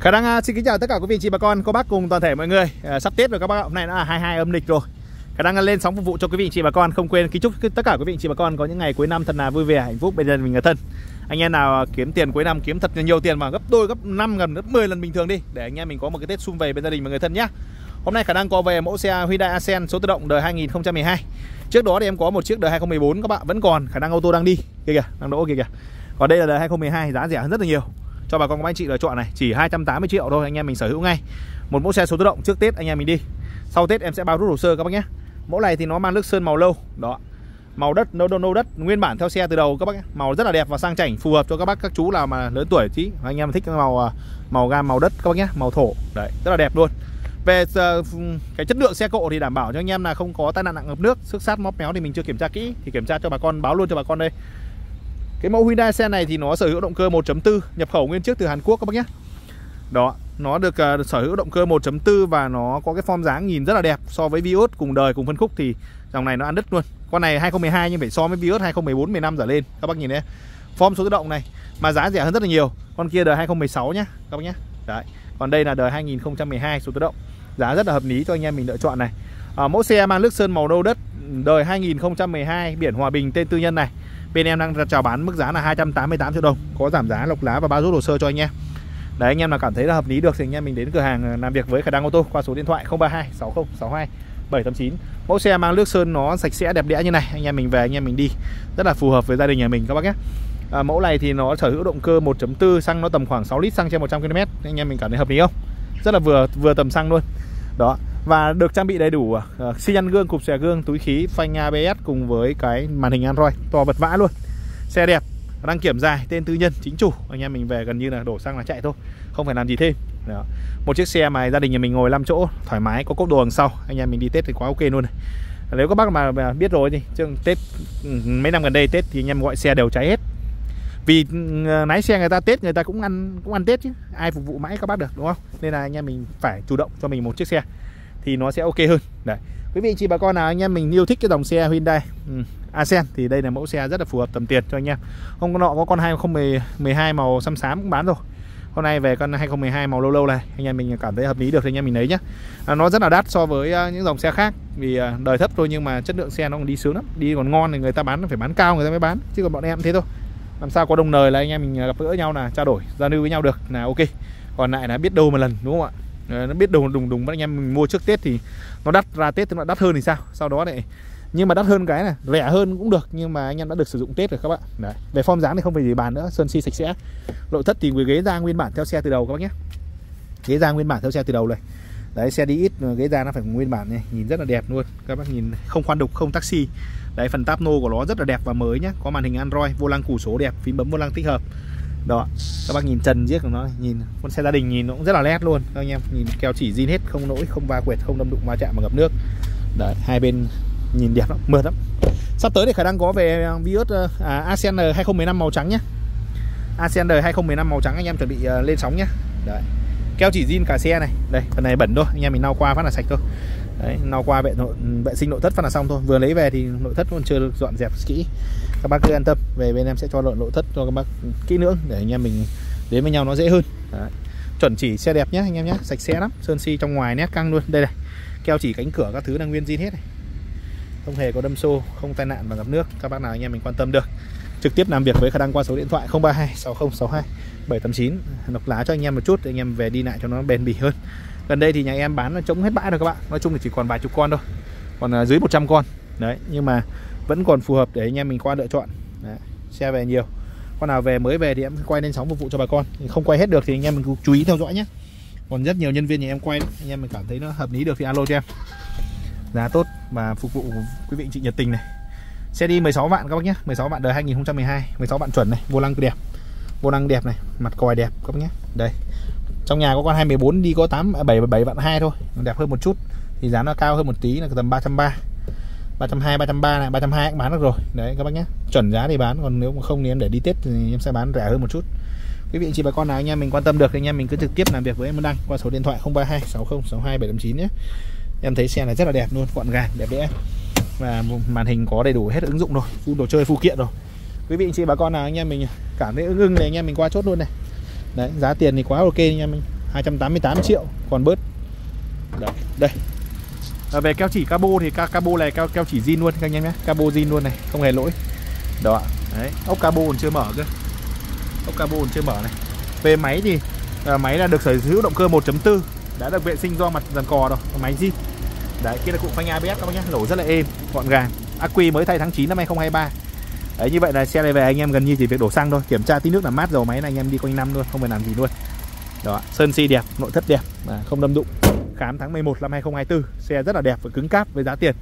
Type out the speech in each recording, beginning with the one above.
Khả năng à, xin kính chào tất cả quý vị chị bà con, cô bác cùng toàn thể mọi người. À, sắp Tết rồi các bác, hôm nay là 22 âm lịch rồi. Khả năng lên sóng phục vụ cho quý vị chị bà con, không quên kính chúc tất cả quý vị chị bà con có những ngày cuối năm thật là vui vẻ, hạnh phúc bên gia mình người thân. Anh em nào à, kiếm tiền cuối năm kiếm thật nhiều tiền mà gấp đôi, gấp 5 gần gấp 10 lần bình thường đi để anh em mình có một cái Tết sum vầy bên gia đình và người thân nhé. Hôm nay khả năng có về mẫu xe Hyundai Accent số tự động đời 2012. Trước đó thì em có một chiếc đời 2014 các bạn vẫn còn khả năng ô tô đang đi kìa kìa, đang đỗ kìa kìa. Còn đây là đời 2012 giá rẻ hơn rất là nhiều cho bà con các anh chị lựa chọn này, chỉ 280 triệu thôi, anh em mình sở hữu ngay. Một mẫu xe số tự động, trước Tết anh em mình đi. Sau Tết em sẽ bao rút hồ sơ các bác nhé. Mẫu này thì nó mang nước sơn màu lâu, đó. Màu đất, nâu nâu đất, nguyên bản theo xe từ đầu các bác nhé. màu rất là đẹp và sang chảnh, phù hợp cho các bác, các chú nào mà lớn tuổi tí, anh em thích màu à, màu gam, màu đất các bác nhé, màu thổ, đấy, rất là đẹp luôn. Về ờ, cái chất lượng xe cộ thì đảm bảo cho anh em là không có tai nạn nặng ngập nước sức sát móc méo thì mình chưa kiểm tra kỹ, thì kiểm tra cho bà con, báo luôn cho bà con đây cái mẫu Hyundai xe này thì nó sở hữu động cơ 1.4 nhập khẩu nguyên chiếc từ Hàn Quốc các bác nhé. Đó, nó được uh, sở hữu động cơ 1.4 và nó có cái form dáng nhìn rất là đẹp so với Vios cùng đời cùng phân khúc thì dòng này nó ăn đứt luôn. Con này 2012 nhưng phải so với Vios 2014 15 trở lên. Các bác nhìn đấy. Form số tự động này mà giá rẻ hơn rất là nhiều. Con kia đời 2016 nhá, các bác nhé. Đấy. Còn đây là đời 2012 số tự động. Giá rất là hợp lý cho anh em mình lựa chọn này. À, mẫu xe mang nước sơn màu nâu đất đời 2012 biển Hòa Bình tên tư nhân này Bên em đang chào bán mức giá là 288 triệu đồng Có giảm giá lộc lá và bao rút hồ sơ cho anh em. Đấy anh em nào cảm thấy là hợp lý được thì anh em mình đến cửa hàng ờ, làm việc với khả năng ô tô qua số điện thoại 032 60 62 789 Mẫu xe mang nước sơn nó sạch sẽ đẹp đẽ như này Anh em mình về anh em mình đi. Rất là phù hợp với gia đình nhà mình các bác nhé. À, Mẫu này thì nó sở hữu động cơ 1.4 Xăng nó tầm khoảng 6 lít xăng trên 100 km Anh em mình cảm thấy hợp lý không? Rất là vừa vừa tầm xăng luôn. Đó và được trang bị đầy đủ uh, xi nhăn gương, cục xẻ gương, túi khí, phanh ABS cùng với cái màn hình Android to vật vã luôn. Xe đẹp, đăng kiểm dài, tên tư nhân, chính chủ. Anh em mình về gần như là đổ xăng là chạy thôi, không phải làm gì thêm. Đó. Một chiếc xe mà gia đình nhà mình ngồi 5 chỗ thoải mái, có cốc đồ đằng sau. Anh em mình đi Tết thì quá ok luôn này. Nếu các bác mà biết rồi thì chứ Tết ừ, ừ, mấy năm gần đây Tết thì anh em gọi xe đều cháy hết. Vì ừ, à, lái xe người ta Tết người ta cũng ăn cũng ăn Tết chứ, ai phục vụ mãi các bác được đúng không? Nên là anh em mình phải chủ động cho mình một chiếc xe thì nó sẽ ok hơn. Đấy. Quý vị chị bà con nào anh em mình yêu thích cái dòng xe Hyundai ừ, Accent thì đây là mẫu xe rất là phù hợp tầm tiền cho anh em. Hôm nọ có con 2012 màu xăm xám cũng bán rồi. Hôm nay về con 2012 màu lâu lâu này anh em mình cảm thấy hợp lý được thì anh em mình lấy nhá. À, nó rất là đắt so với uh, những dòng xe khác vì uh, đời thấp thôi nhưng mà chất lượng xe nó còn đi sướng lắm. Đi còn ngon thì người ta bán phải bán cao người ta mới bán chứ còn bọn em thế thôi. Làm sao có đồng lời là anh em mình gặp gỡ nhau là trao đổi giao lưu với nhau được là ok. Còn lại là biết đâu một lần đúng không ạ? Ờ, nó biết đùng đùng đùng anh em mình mua trước Tết thì nó đắt, ra Tết thì nó đắt hơn thì sao? Sau đó lại nhưng mà đắt hơn cái này rẻ hơn cũng được, nhưng mà anh em đã được sử dụng Tết rồi các bạn. Đấy. Về form dáng thì không phải gì bàn nữa, sơn si sạch sẽ. Nội thất thì ghế da nguyên bản theo xe từ đầu các bác nhé. Ghế da nguyên bản theo xe từ đầu này. Đấy, xe đi ít ghế da nó phải nguyên bản này, nhìn rất là đẹp luôn. Các bác nhìn không khoan đục, không taxi. Đấy, phần táp nô của nó rất là đẹp và mới nhá. Có màn hình android, vô lăng củ số đẹp, phím bấm vô lăng tích hợp đó các bác nhìn trần chiếc của nó nhìn con xe gia đình nhìn nó cũng rất là nét luôn. Các anh em nhìn keo chỉ zin hết không lỗi không va quẹt không đâm đụng va chạm mà ngập nước. Đấy hai bên nhìn đẹp lắm mượt lắm. Sắp tới thì khả năng có về ờ, Vios ờ, à, ASEAN 2015 màu trắng nhé ASEAN 2015 màu trắng anh em chuẩn bị ờ, lên sóng nhé đấy keo chỉ zin cả xe này. Đây phần này bẩn thôi anh em mình lau qua phát là sạch thôi đấy lau qua vệ nội vệ sinh nội thất phát là xong thôi. Vừa lấy về thì nội thất còn chưa được dọn dẹp kỹ. Các bác cứ an tâm. Về bên em sẽ cho lợn nội thất cho các bác kỹ nữa để anh em mình đến với nhau nó dễ hơn. Đấy. chuẩn chỉ xe đẹp nhé anh em nhé sạch sẽ lắm. Sơn si trong ngoài nét căng luôn. Đây này, keo chỉ cánh cửa các thứ đang nguyên zin hết này. Không hề có đâm xô, không tai nạn và ngập nước. Các bác nào anh em mình quan tâm được. Trực tiếp làm việc với khả năng qua số điện thoại 032 6062 789 lọc lá cho anh em một chút để anh em về đi lại cho nó bền bỉ hơn gần đây thì nhà em bán là trống hết bãi rồi các bạn. Nói chung là chỉ còn vài chục con thôi. Còn à, dưới 100 con. Đấy nhưng mà vẫn còn phù hợp để anh em mình qua lựa chọn. Đấy, xe về nhiều. Con nào về mới về thì em quay lên sóng phục vụ cho bà con. Không quay hết được thì anh em mình chú ý theo dõi nhé. Còn rất nhiều nhân viên nhà em quay anh em mình cảm thấy nó hợp lý được thì alo cho em. Giá tốt và phục vụ quý vị chị nhiệt tình này. Xe đi 16 vạn các bác nhé. 16 vạn đời 2012 16 vạn chuẩn này. Vô lăng đẹp. Vô lăng đẹp này. Mặt còi đẹp các bác nhé. Đây trong nhà có con 214 đi có 8 7 7 vạn 2 thôi đẹp hơn một chút. Thì giá nó cao hơn một tí là tầm 330 320 330 này 320 cũng bán được rồi. Đấy, các bác nhé. Chuẩn giá thì bán, còn nếu mà không thì em để đi Tết thì em sẽ bán rẻ hơn một chút. Quý vị, chị bà con nào anh em mình quan tâm được thì anh em mình cứ trực tiếp làm việc với em đăng qua số điện thoại 032 60 62 789 nhé. Em thấy xe này rất là đẹp luôn, gọn gàng, đẹp đẽ. Và màn hình có đầy đủ hết ứng dụng rồi, full đồ chơi phụ kiện rồi. Quý vị, chị bà con nào anh em mình cảm thấy ưng ưng này anh em mình qua chốt luôn này đấy giá tiền thì quá ok anh em. Mình 288 triệu còn bớt. Đấy, đây. À, về keo chỉ cabo thì cabo này keo keo chỉ zin luôn các anh em nhé. Cabo zin luôn này không hề lỗi. Đó đấy. Ốc cabo còn chưa mở cơ. Ốc cabo còn chưa mở này. Về máy thì à, máy là được sở hữu động cơ 1.4 đã được vệ sinh do mặt dàn cò rồi máy zin. Đấy kia là cụm phanh ABS các bác nhé. Nổ rất là êm gọn gàng. Acqui mới thay tháng 9 năm 2023 đấy như vậy là xe này về anh em gần như chỉ việc đổ xăng thôi. Kiểm tra tí nước làm mát dầu máy này anh em đi quanh năm luôn không phải làm gì luôn. Đó sơn si đẹp nội thất đẹp à, không đâm đụng. Khám tháng 11 năm 2024 xe rất là đẹp và cứng cáp với giá tiền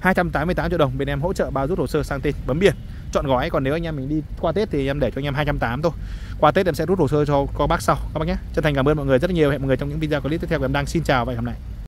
288 triệu đồng. Bên em hỗ trợ bao rút hồ sơ sang tên bấm biển. Chọn gói còn nếu anh em mình đi qua Tết thì em để cho anh em 280 thôi. Qua Tết em sẽ rút hồ sơ cho các bác sau các bác nhé. Chân thành cảm ơn mọi người rất là nhiều. Hẹn mọi người trong những video clip tiếp theo của em đang xin chào và hẹn gặp lại.